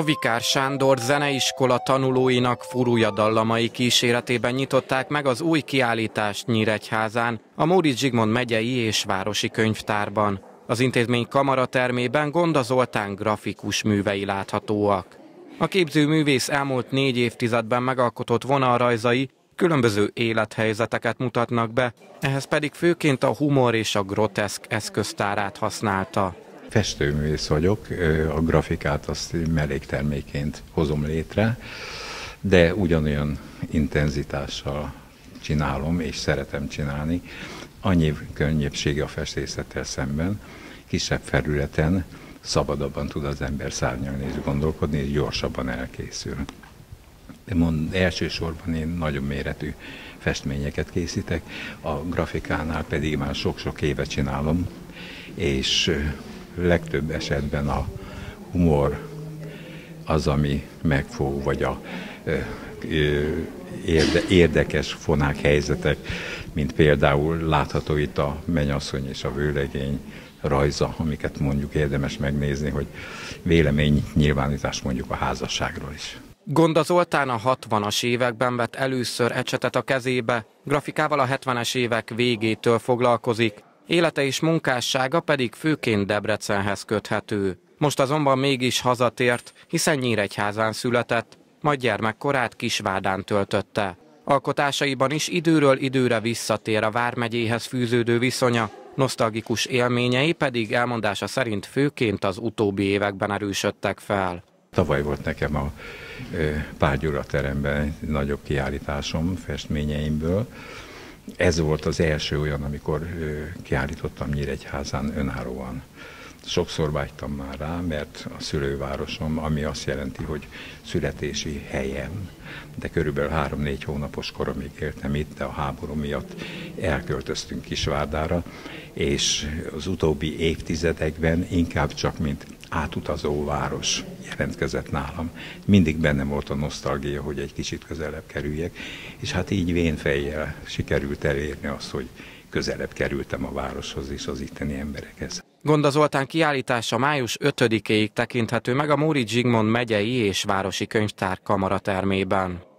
A Vikár Sándor zeneiskola tanulóinak furúja dallamai kíséretében nyitották meg az új kiállítást Nyíregyházán, a Móri Zsigmond megyei és városi könyvtárban. Az intézmény kamaratermében Gonda Zoltán grafikus művei láthatóak. A képzőművész elmúlt négy évtizedben megalkotott vonalrajzai különböző élethelyzeteket mutatnak be, ehhez pedig főként a humor és a groteszk eszköztárát használta. Festőművész vagyok, a grafikát azt mellékterméként hozom létre, de ugyanolyan intenzitással csinálom, és szeretem csinálni. Annyi könnyebbsége a festészettel szemben, kisebb felületen szabadabban tud az ember szárnyalni és gondolkodni, és gyorsabban elkészül. De mond, elsősorban én nagyobb méretű festményeket készítek, a grafikánál pedig már sok-sok éve csinálom, és legtöbb esetben a humor az, ami megfog, vagy a érde, érdekes fonák helyzetek, mint például látható itt a menyasszony és a vőlegény rajza, amiket mondjuk érdemes megnézni, hogy vélemény nyilvánítás mondjuk a házasságról is. Gonda Zoltán a 60-as években vett először ecsetet a kezébe, grafikával a 70-es évek végétől foglalkozik, Élete és munkássága pedig főként Debrecenhez köthető. Most azonban mégis hazatért, hiszen Nyíregyházán született, majd gyermekkorát Kisvádán töltötte. Alkotásaiban is időről időre visszatér a Vármegyéhez fűződő viszonya, nosztalgikus élményei pedig elmondása szerint főként az utóbbi években erősödtek fel. Tavaly volt nekem a Pál Gyula teremben nagyobb kiállításom festményeimből, ez volt az első olyan, amikor kiállítottam Nyíregyházán önállóan. Sokszor vágytam már rá, mert a szülővárosom, ami azt jelenti, hogy születési helyem, de körülbelül három-négy hónapos koromig éltem itt, de a háború miatt elköltöztünk Kisvárdára, és az utóbbi évtizedekben inkább csak mint átutazó város jelentkezett nálam. Mindig bennem volt a nosztalgia, hogy egy kicsit közelebb kerüljek, és hát így vénfejjel sikerült elérni azt, hogy közelebb kerültem a városhoz és az itteni emberekhez. Gonda Zoltán kiállítása május 5-ig tekinthető meg a Móri Zsigmond megyei és városi könyvtár kamaratermében.